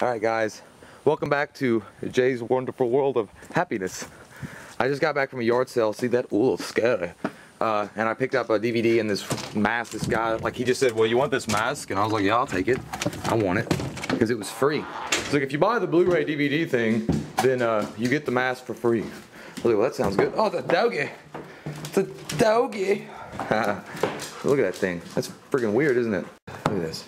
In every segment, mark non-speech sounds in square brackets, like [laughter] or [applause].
All right, guys, welcome back to Jay's wonderful world of happiness. I just got back from a yard sale. See that? Ooh, scary. Uh, and I picked up a DVD and this mask. This guy, like, he just said, "Well, you want this mask?" And I was like, "Yeah, I'll take it. I want it because it was free." It's like if you buy the Blu-ray DVD thing, then uh, you get the mask for free. Like, well, that sounds good. Oh, the doggy. The doggy. [laughs] Look at that thing. That's freaking weird, isn't it? Look at this.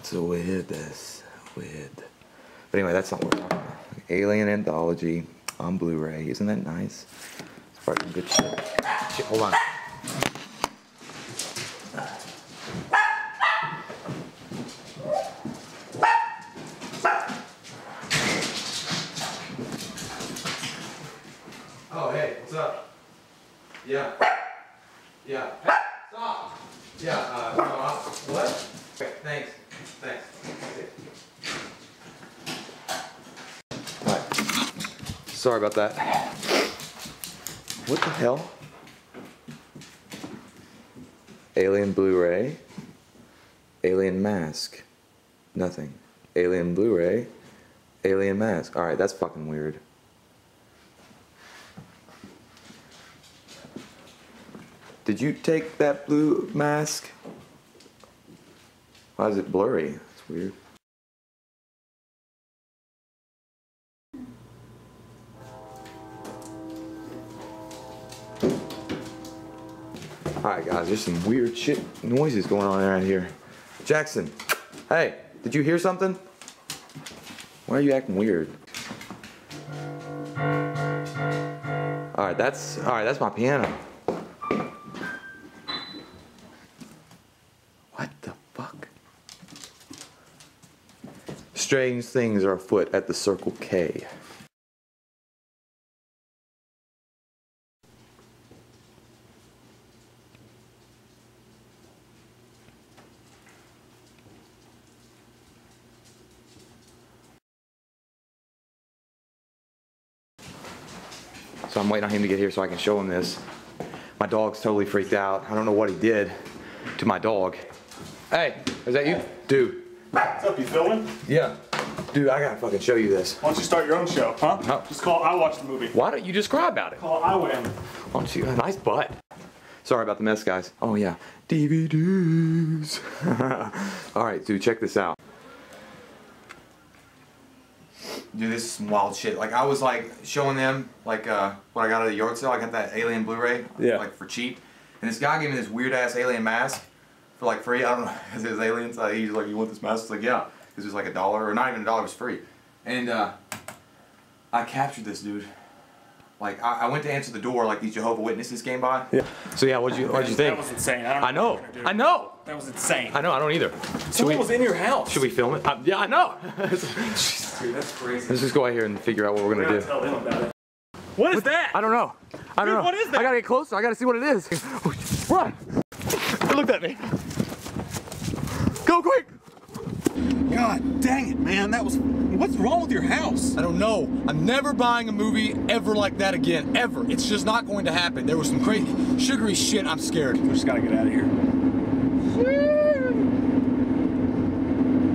It's a weird. This But anyway, that's not what we're talking about. Alien Anthology on Blu-ray. Isn't that nice? It's probably good shit. shit. Hold on. Oh, hey, what's up? Yeah. Yeah. Stop. Yeah, uh, no, what? Okay, thanks. Thanks. Sorry about that. What the hell? Alien Blu-ray. Alien Mask. Nothing. Alien Blu-ray. Alien Mask. Alright, that's fucking weird. Did you take that blue mask? Why is it blurry? It's weird. Alright guys, there's some weird shit noises going on around here. Jackson, hey, did you hear something? Why are you acting weird? Alright, that's alright, that's my piano. What the fuck? Strange things are afoot at the Circle K. So I'm waiting on him to get here so I can show him this. My dog's totally freaked out. I don't know what he did to my dog. Hey, is that you? Dude. What's up, you filming? Yeah. Dude, I gotta fucking show you this. Why don't you start your own show, huh? No. Just call I Watch the Movie. Why don't you just cry about it? Call I Win. Why don't you? Nice butt. Sorry about the mess, guys. Oh yeah, DVDs. [laughs] All right, dude, check this out. Dude, this is some wild shit. Like I was like showing them like uh, what I got at a yard sale. I got that Alien Blu-ray, Yeah. like for cheap. And this guy gave me this weird ass alien mask for like free. I don't know, [laughs] because it was aliens. Uh, he's like, "You want this mask?" I was like, "Yeah," because it was like a dollar or not even a dollar. It was free. And uh, I captured this dude. Like I, I went to answer the door, like these Jehovah Witnesses came by. Yeah. So yeah, what'd you what'd you think? That was insane. I, don't I know, what you're gonna do. I know, That was insane. I know. I don't either. Should Someone we was in your house. should we film it? Uh, yeah, I know. Dude, that's crazy. Let's just go out here and figure out what we're We gonna gotta do. tell them about it. What is that? I don't know. I don't Dude, know. what is that? I gotta get closer. I gotta see what it is. [laughs] Run! It looked at me. Go quick! God dang it, man. That was. What's wrong with your house? I don't know. I'm never buying a movie ever like that again. Ever. It's just not going to happen. There was some crazy, sugary shit. I'm scared. We just gotta get out of here.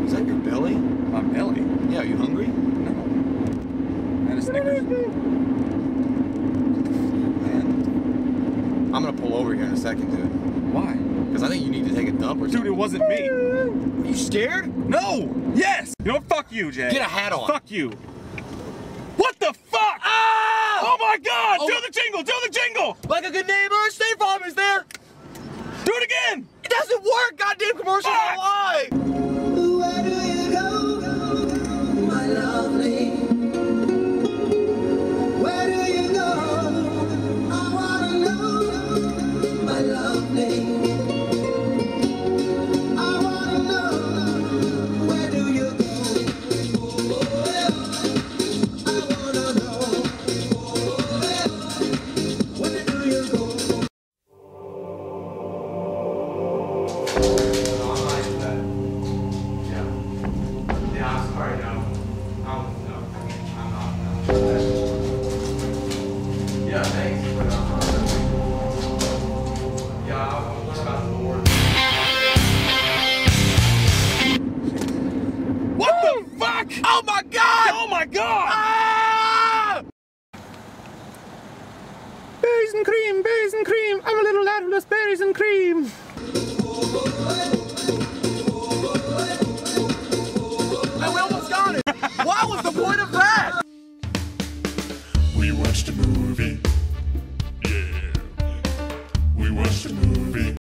Is that your belly? My belly. Yeah, are you hungry? No. Is Snickers. [laughs] Man. I'm gonna pull over here in a second, dude. Why? Because I think you need to take a dump or something. Dude, it wasn't me. Are you scared? No! Yes! You know what? Fuck you, Jay. Get a hat on. Fuck you. What the fuck? Ah! Oh my god! Oh. Do the jingle! Do the jingle! Like a good neighbor, State Farm is there. Do it again! It doesn't work. Goddamn commercials Fuck! are a. Where do you go, my lovely? Where do you go? I wanna know, my lovely. berries and cream, berries and cream. I'm a little lad who loves berries and cream.